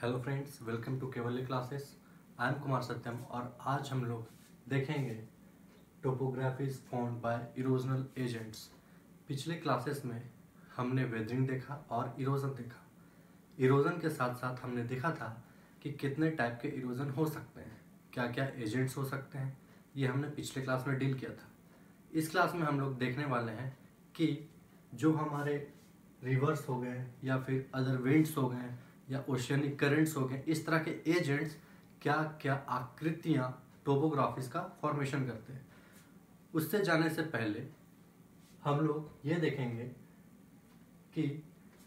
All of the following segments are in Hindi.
Hello friends welcome to Kewal classes I am Kumar Satyam और आज हम लोग देखेंगे topographies found by erosional agents पिछले क्लासेस में हमने वेदरिंग देखा और इरोजन देखा। इरोजन के साथ साथ हमने देखा था कि कितने टाइप के इरोजन हो सकते हैं। क्या क्या एजेंट्स हो सकते हैं? ये हमने पिछले क्लास में डील किया था। इस क्लास में हम लोग देखने वाले हैं कि जो हमारे रिवर्स हो गए या फिर अदर विंड्स हो गए या ओशियनिक करेंट्स हो गए, इस तरह के एजेंट्स क्या क्या आकृतियाँ टोपोग्राफिस का फॉर्मेशन करते हैं। उससे जाने से पहले हम लोग ये देखेंगे कि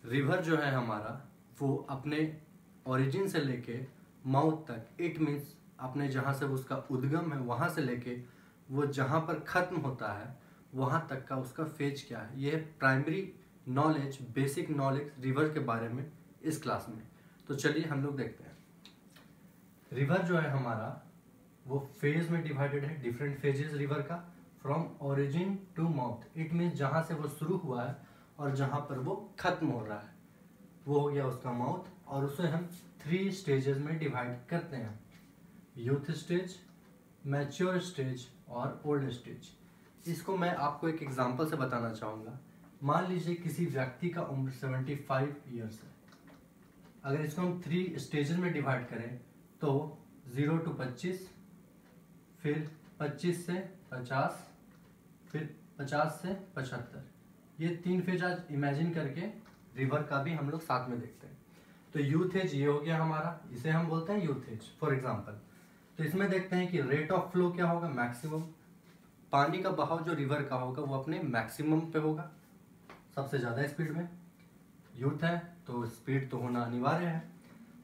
रिवर जो है हमारा, वो अपने ओरिजिन से लेके माउथ तक इट मीन्स अपने जहाँ से उसका उद्गम है, वहाँ से लेके वो जहाँ पर ख़त्म होता है, वहाँ तक का उसका फ़ेज़ क्या है। ये primary knowledge basic knowledge river के बारे में इस क्लास में। तो चलिए हम लोग देखते हैं। रिवर जो है हमारा, वो फ़ेज़ में डिवाइडेड है डिफरेंट फेजेस रिवर का from origin to mouth it means जहाँ से वो शुरू हुआ है और जहाँ पर वो खत्म हो रहा है। वो हो गया उसका माउथ और उसे हम थ्री स्टेजेस में डिवाइड करते हैं। यूथ स्टेज मैच्योर स्टेज और ओल्ड स्टेज इसको मैं आपको एक एग्जांपल से बताना चाहूँगा। मान लीजिए किसी व्यक्ति का उम्र 75 इयर्स है। अगर इसको हम थ्री स्टेजेस में डिवाइड करें तो ज़ीरो टू पच्चीस, फिर पच्चीस से पचास, फिर पचास से पचहत्तर। ये तीन फ़ेज़ आज इमेजिन करके रिवर का भी हम लोग साथ में देखते हैं। तो यूथ एज ये हो गया हमारा, इसे हम बोलते हैं यूथ एज फॉर एग्ज़ाम्पल तो इसमें देखते हैं कि रेट ऑफ़ फ्लो क्या होगा? मैक्सिमम पानी का बहाव जो रिवर का होगा, वो अपने मैक्सिमम पे होगा, सबसे ज़्यादा स्पीड में। यूथ है तो स्पीड तो होना अनिवार्य है।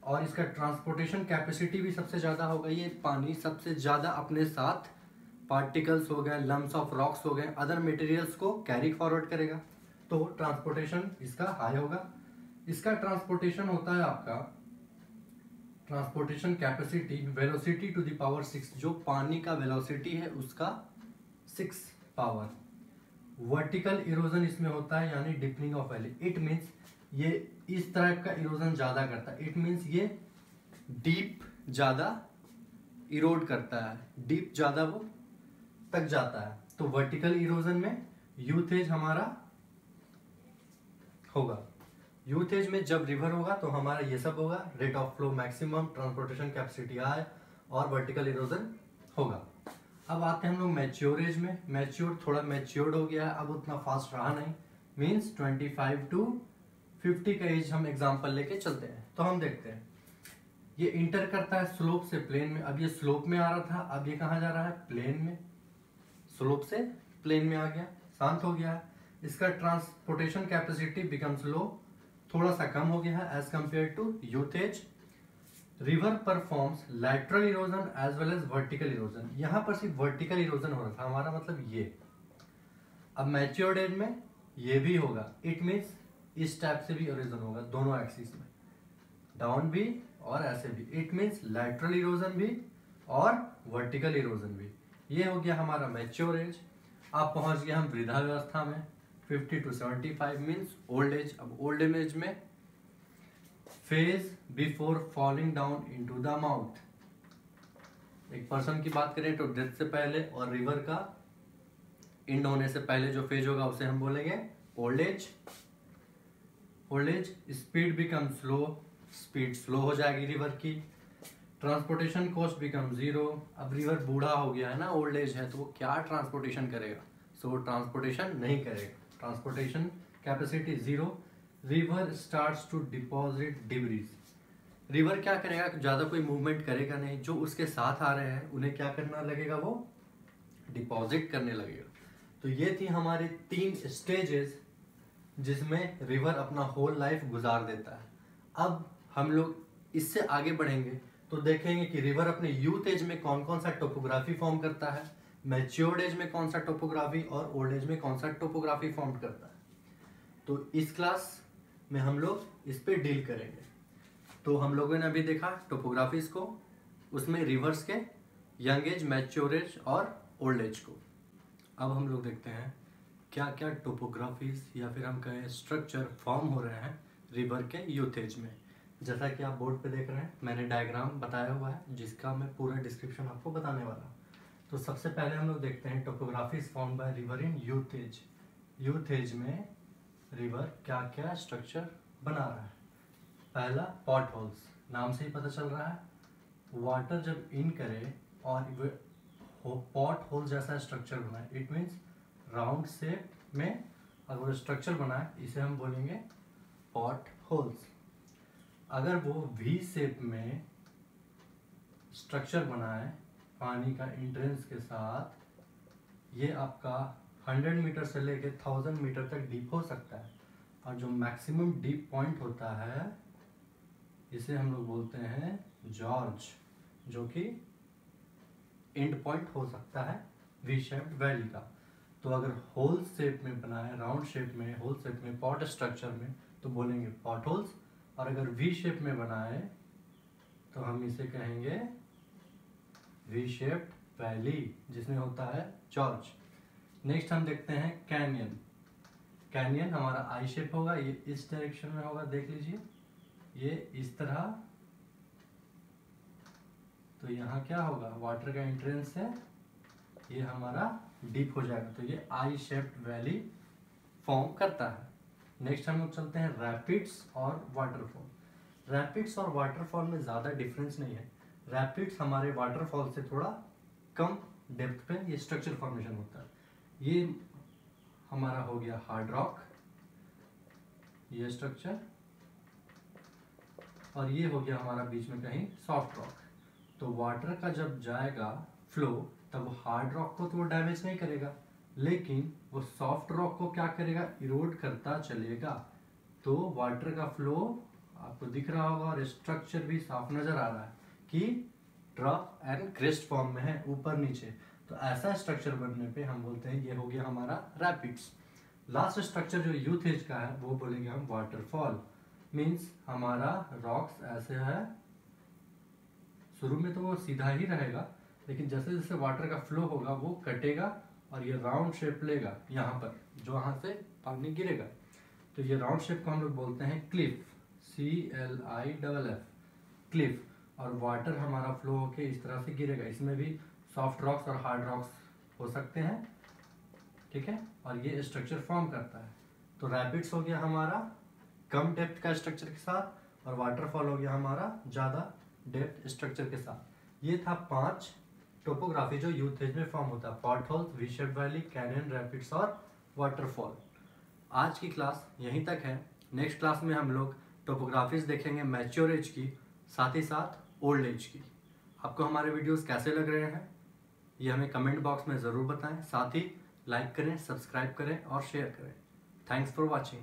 और इसका ट्रांसपोर्टेशन कैपेसिटी भी सबसे ज़्यादा होगा ये पानी सबसे ज़्यादा अपने साथ पार्टिकल्स हो गए लम्स ऑफ़ रॉक्स हो गए अदर मटेरियल्स को कैरी फॉरवर्ड करेगा। तो ट्रांसपोर्टेशन इसका हाई होगा। इसका ट्रांसपोर्टेशन होता है आपका transportation capacity velocity to the power six जो पानी का वेलोसिटी है, उसका सिक्स पावर वर्टिकल इरोजन इसमें होता है, यानी deepening of valley it means ये इस तरह का इरोजन ज़्यादा करता है। इट मीन्स ये डीप ज़्यादा इरोड करता है। डीप ज़्यादा वो तक जाता है। तो वर्टिकल इरोजन में यूथेज हमारा होगा। यूथ एज में जब रिवर होगा तो हमारा ये सब होगा। Rate of flow maximum transportation capacity आए और वर्टिकल इरोजन होगा। अब आते हैं हम लोग मैच्योर एज में। मैच्योर थोड़ा मैच्योर्ड हो गया है। अब उतना फास्ट रहा नहीं। Means twenty five to fifty का एज हम एग्ज़ाम्पल लेके चलते हैं। तो हम देखते हैं। ये इंटर करता है स्लोप से प्लेन में। अब ये स्लोप में आ रहा था। अब ये कहाँ जा रहा है? प्लेन में। स्लोप से प्लेन में आ गया। शांत हो गया। इसका ट्रांसपोर्टेशन कैपेसिटी बिकम्स लो थोड़ा सा कम हो गया है as compare to youth age. River performs lateral erosion as well as vertical erosion यहाँ पर सिर्फ़ वर्टिकल इरोजन हो रहा था। हमारा मतलब ये। अब मैच्योर्ड एज में ये भी होगा। इट मीन्स इस टाइप से भी इरोजन होगा, दोनों एक्सिस में। डाउन भी और ऐसे भी। इट मीन्स लैटरल इरोजन भी और वर्टिकल इरोजन भी। ये हो गया हमारा मैच्योर एज आप पहुँच गए हम वृद्धावस्था में। 50 टू 75 मीन्स ओल्ड एज अब ओल्ड एज में phase before falling down into the mouth एक पर्सन की बात करें तो डेथ से पहले और रिवर का इंड होने से पहले जो फ़ेज़ होगा, उसे हम बोलेंगे old age old speed become slow speed slow हो जाएगी रिवर की। ट्रांसपोर्टेशन कॉस्ट बिकम ज़ीरो अब रिवर बूढ़ा हो गया है ना ओल्ड एज है तो वो क्या ट्रांसपोर्टेशन करेगा? सो so, ट्रांसपोर्टेशन नहीं करेगा। Transportation capacity zero river starts to deposit debris river क्या करेगा? ज़्यादा कोई मूवमेंट करेगा नहीं। जो उसके साथ आ रहे हैं उन्हें क्या करना लगेगा वो? डिपॉजिट करने लगेगा। तो ये थी हमारी तीन स्टेजेस जिसमें रिवर अपना होल लाइफ गुजार देता है। अब हम लोग इससे आगे बढ़ेंगे तो देखेंगे कि रिवर अपने यूथ एज में कौन कौन सा टोपोग्राफी फॉर्म करता है मैच्योर्ड एज में कौन सा टोपोग्राफी और ओल्ड एज में कौन सा टोपोग्राफी फॉर्म करता है। तो इस क्लास में हम लोग इस पर डील करेंगे। तो हम लोगों ने अभी देखा टोपोग्राफीज को, उसमें रिवर्स के यंग एज मैच्योर एज और ओल्ड एज को। अब हम लोग देखते हैं क्या क्या टोपोग्राफीज या फिर हम कहें स्ट्रक्चर फॉर्म हो रहे हैं रिवर के यूथेज में? जैसा कि आप बोर्ड पे देख रहे हैं, मैंने डायग्राम बताया हुआ है, जिसका मैं पूरा डिस्क्रिप्शन आपको बताने वाला हूँ। तो सबसे पहले हम लोग देखते हैं topographies form by river in youth age youth age में रिवर क्या क्या स्ट्रक्चर बना रहा है? पहला पॉट होल्स नाम से ही पता चल रहा है। वाटर जब इन करे और पॉट होल जैसा स्ट्रक्चर बनाए इट मीन्स राउंड शेप में अगर स्ट्रक्चर बनाए इसे हम बोलेंगे पॉट होल्स अगर वो वी शेप में स्ट्रक्चर बनाए पानी का इंट्रेंस के साथ, ये आपका 100 मीटर से लेके 1000 मीटर तक डीप हो सकता है. और जो मैक्सिमम डीप पॉइंट होता है, इसे हम लोग बोलते हैं जॉर्ज जो कि एंड पॉइंट हो सकता है वी शेप्ड वैली का. तो अगर होल शेप में बनाए राउंड शेप में होल शेप में पॉट स्ट्रक्चर में तो बोलेंगे पॉट होल्स और अगर वी शेप में बनाए तो हम इसे कहेंगे वी शेप्ड वैली जिसमें होता है जॉर्ज नेक्स्ट हम देखते हैं कैनियन कैनियन हमारा आई शेप होगा, ये इस डायरेक्शन में होगा, देख लीजिए. ये इस तरह. तो यहाँ क्या होगा? वाटर का एंट्रेंस है. ये हमारा डीप हो जाएगा। तो ये आई शेप्ड वैली फॉर्म करता है। नेक्स्ट हम लोग चलते हैं रैपिड्स और वाटरफॉल। रैपिड्स और वाटरफॉल में ज़्यादा डिफरेंस नहीं है। रैपिड्स हमारे वाटरफॉल से थोड़ा कम डेप्थ पे ये स्ट्रक्चर फॉर्मेशन होता है। ये हमारा हो गया हार्ड रॉक ये स्ट्रक्चर और ये हो गया हमारा बीच में कहीं सॉफ्ट रॉक तो वाटर का जब जाएगा फ्लो तब हार्ड रॉक को तो वो डैमेज नहीं करेगा, लेकिन वो सॉफ्ट रॉक को क्या करेगा? इरोड करता चलेगा। तो वाटर का फ्लो आपको दिख रहा होगा और स्ट्रक्चर भी साफ़ नज़र आ रहा है कि ड्रॉप एंड क्रिस्ट फॉर्म में है, ऊपर नीचे। तो ऐसा स्ट्रक्चर बनने पे हम बोलते हैं, ये हो गया हमारा रैपिड्स लास्ट स्ट्रक्चर जो यूथ एज का है, वो बोलेंगे हम वाटरफॉल मीन्स हमारा रॉक्स ऐसे है। शुरू में तो वो सीधा ही रहेगा लेकिन जैसे जैसे वाटर का फ्लो होगा, वो कटेगा और ये राउंड शेप लेगा यहाँ पर, जो यहाँ से पानी गिरेगा। तो ये राउंड शेप को हम लोग बोलते हैं cliff C L I double F cliff और वाटर हमारा फ्लो होके इस तरह से गिरेगा। इसमें भी सॉफ्ट रॉक्स और हार्ड रॉक्स हो सकते हैं, ठीक है? और ये स्ट्रक्चर फॉर्म करता है। तो रैपिड्स हो गया हमारा, कम डेप्थ का स्ट्रक्चर के साथ, और वाटरफॉल हो गया हमारा ज़्यादा डेप्थ स्ट्रक्चर के साथ। ये था पाँच टोपोग्राफी जो यूथ एज में फॉर्म होता है pot holes V shape valley canyon rapids और वाटरफॉल आज की क्लास यहीं तक है। नेक्स्ट क्लास में हम लोग टोपोग्राफीज देखेंगे मैच्योर एज की, साथ ही साथ ओल्ड एज की. आपको हमारे वीडियोस कैसे लग रहे हैं? ये हमें कमेंट बॉक्स में ज़रूर बताएँ। साथ ही लाइक करें सब्सक्राइब करें और शेयर करें. Thanks for watching